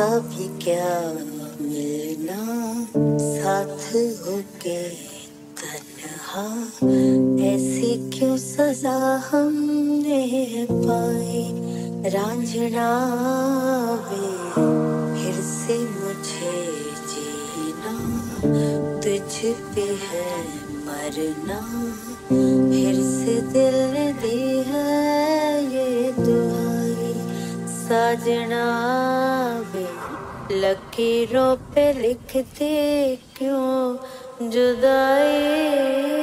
सा क्या मिलना? साथ होके तनहा। ऐसी क्यों सजा हमने पाई? रांझना वे फिर से मुझे जीना। तुझ पे है मरना। फिर से दिल ने दी है ये दुआई। साजना लकीरों पे लिखती क्यों? जुदाई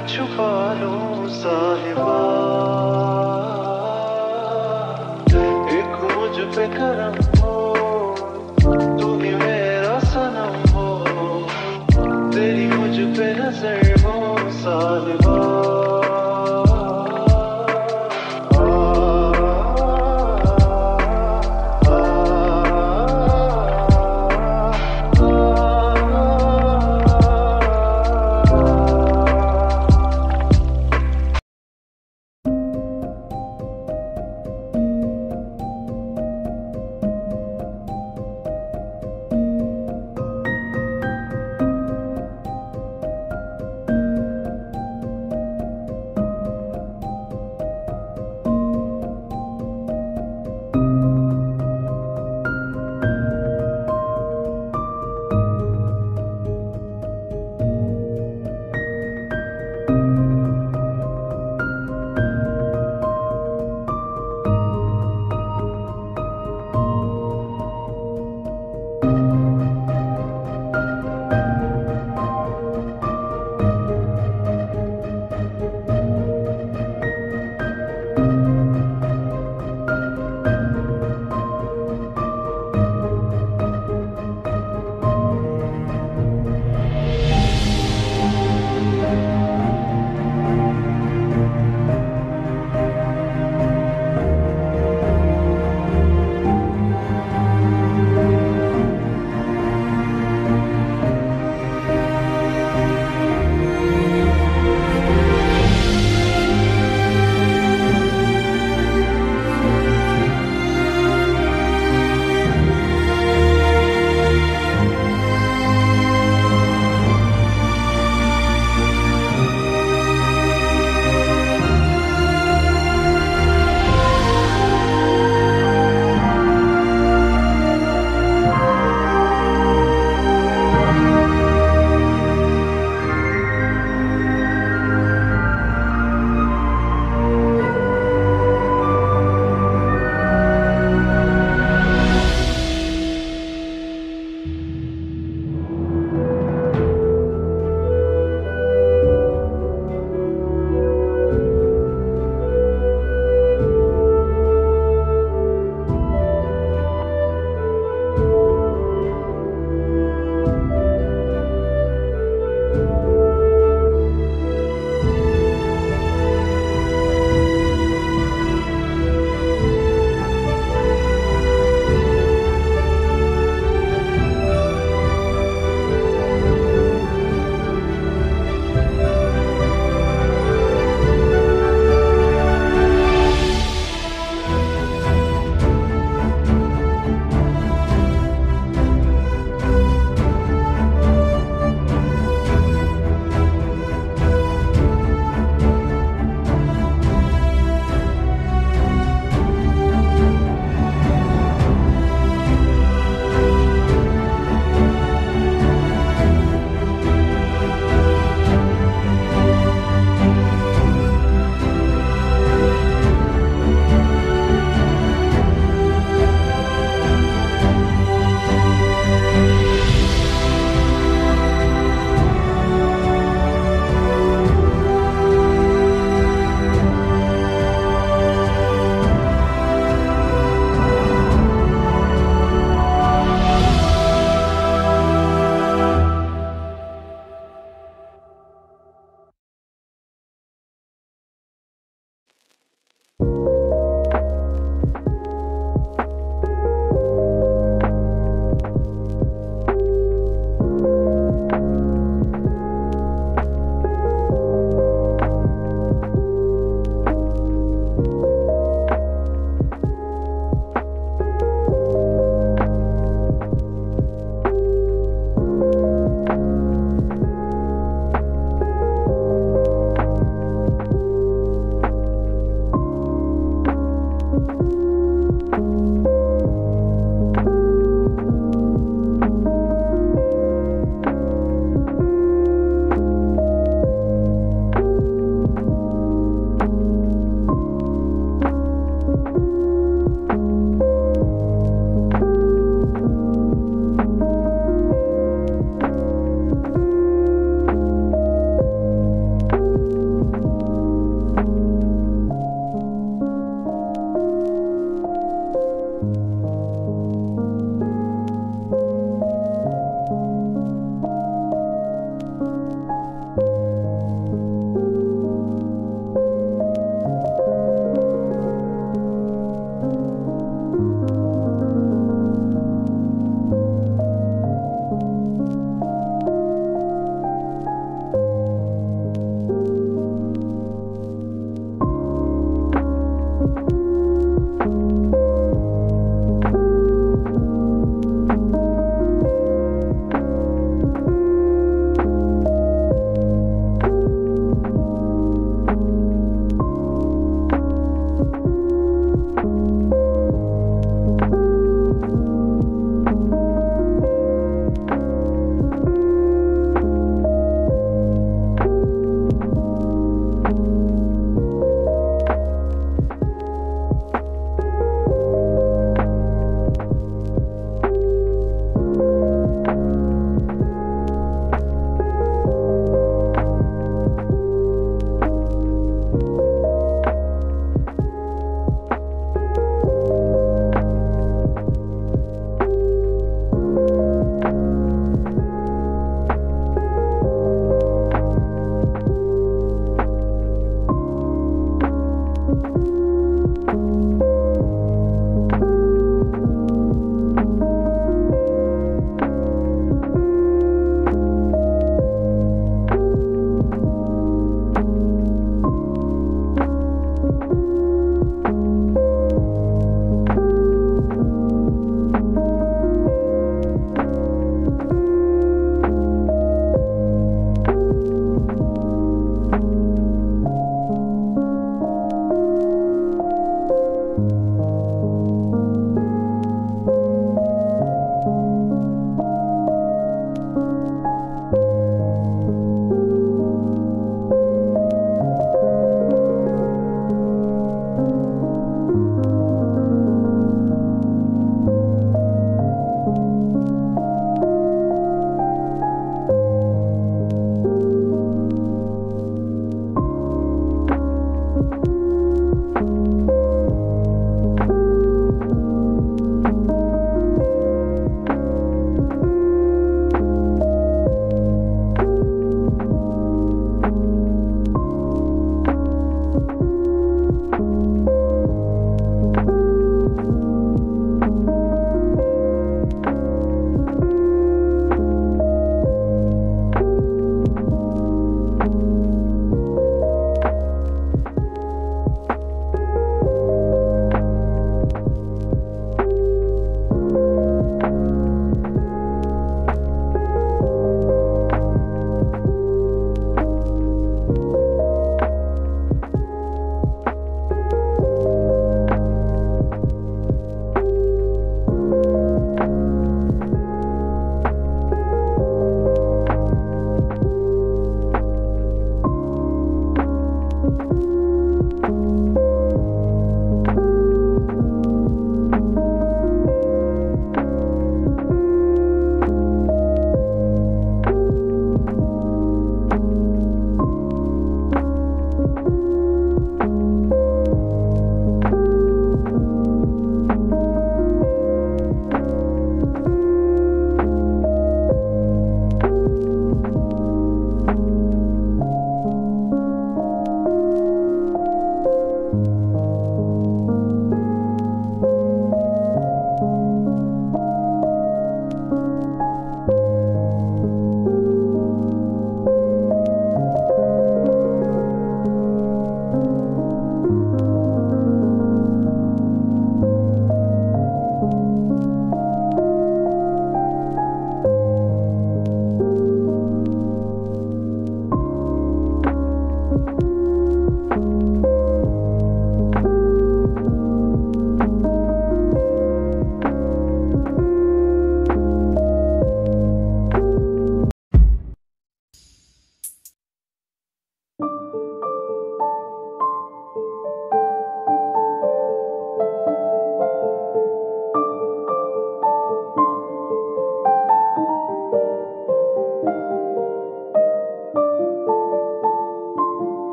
छुपा लूं साहिबा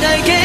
带给